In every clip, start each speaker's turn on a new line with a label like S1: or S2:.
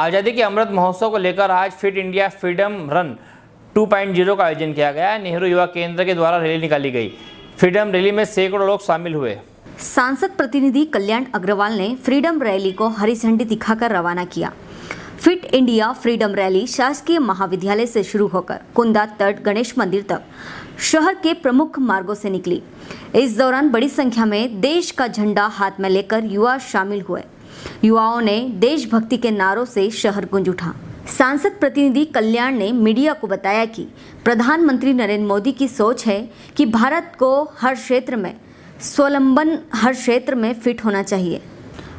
S1: आज़ादी के अमृत महोत्सव को लेकर आज फिट इंडिया फ्रीडम रन 2.0 का आयोजन किया गया। नेहरू युवा केंद्र के द्वारा रैली निकाली गई। फ्रीडम रैली में सैकड़ों लोग शामिल हुए।
S2: सांसद प्रतिनिधि कल्याण अग्रवाल ने फ्रीडम रैली को हरी झंडी दिखाकर रवाना किया। फिट इंडिया फ्रीडम रैली शासकीय महाविद्यालय से शुरू होकर कुंदा तट गणेश मंदिर तक शहर के प्रमुख मार्गों से निकली। इस दौरान बड़ी संख्या में देश का झंडा हाथ में लेकर युवा शामिल हुए। युवाओं ने देशभक्ति के नारों से शहर गुंज उठा। सांसद प्रतिनिधि कल्याण ने मीडिया को बताया कि प्रधानमंत्री नरेंद्र मोदी की सोच है कि भारत को हर क्षेत्र में, स्वलंबन हर क्षेत्र में फिट होना चाहिए।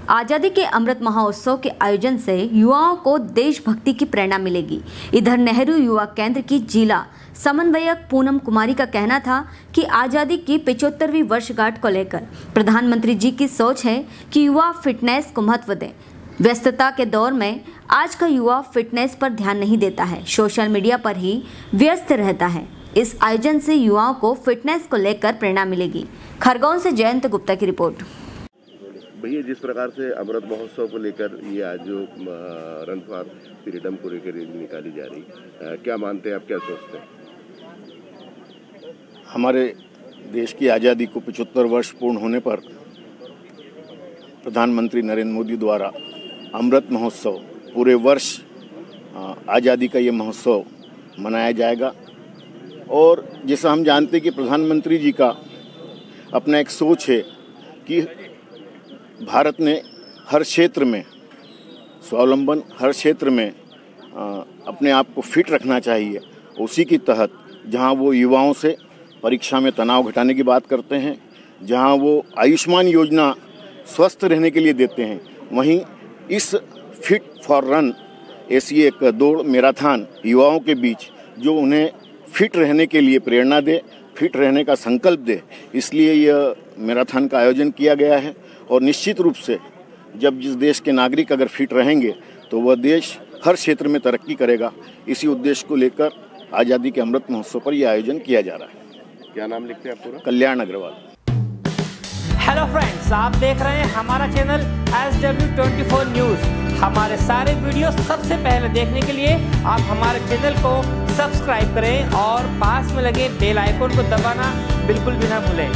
S2: आज़ादी के अमृत महोत्सव के आयोजन से युवाओं को देशभक्ति की प्रेरणा मिलेगी। इधर नेहरू युवा केंद्र की जिला समन्वयक पूनम कुमारी का कहना था कि आज़ादी की पिचहत्तरवीं वर्षगांठ को लेकर प्रधानमंत्री जी की सोच है कि युवा फिटनेस को महत्व दें। व्यस्तता के दौर में आज का युवा फिटनेस पर ध्यान नहीं देता है। सोशल मीडिया पर ही व्यस्त रहता है। इस आयोजन से युवाओं को फिटनेस को लेकर प्रेरणा मिलेगी। खरगोन से जयंत गुप्ता की रिपोर्ट।
S3: भैया जिस प्रकार से अमृत महोत्सव को लेकर ये आज जो रन फॉर फ्रीडम को लेकर निकाली जा रही अ, क्या मानते हैं आप क्या सोचते हैं?
S4: हमारे देश की आज़ादी को पचहत्तर वर्ष पूर्ण होने पर प्रधानमंत्री नरेंद्र मोदी द्वारा अमृत महोत्सव पूरे वर्ष आज़ादी का ये महोत्सव मनाया जाएगा। और जैसा हम जानते हैं कि प्रधानमंत्री जी का अपना एक सोच है कि भारत ने हर क्षेत्र में, स्वावलंबन हर क्षेत्र में अपने आप को फिट रखना चाहिए। उसी के तहत जहाँ वो युवाओं से परीक्षा में तनाव घटाने की बात करते हैं, जहाँ वो आयुष्मान योजना स्वस्थ रहने के लिए देते हैं, वहीं इस फिट फॉर रन ऐसी एक दौड़ मैराथन युवाओं के बीच जो उन्हें फिट रहने के लिए प्रेरणा दे, फिट रहने का संकल्प दे, इसलिए यह मैराथन का आयोजन किया गया है। और निश्चित रूप से जब जिस देश के नागरिक अगर फिट रहेंगे तो वह देश हर क्षेत्र में तरक्की करेगा। इसी उद्देश्य को लेकर आज़ादी के अमृत महोत्सव पर यह आयोजन किया जा रहा है।
S3: क्या नाम लिखते हैं आप पूरा?
S4: कल्याण अग्रवाल।
S1: हेलो फ्रेंड्स आप देख रहे हैं हमारा channel S W twenty four news हमारे सारे वीडियो सबसे पहले देखने के लिए आप हमारे चैनल को सब्सक्राइब करें और पास में लगे बेल आइकन को दबाना बिल्कुल भी ना भूलें।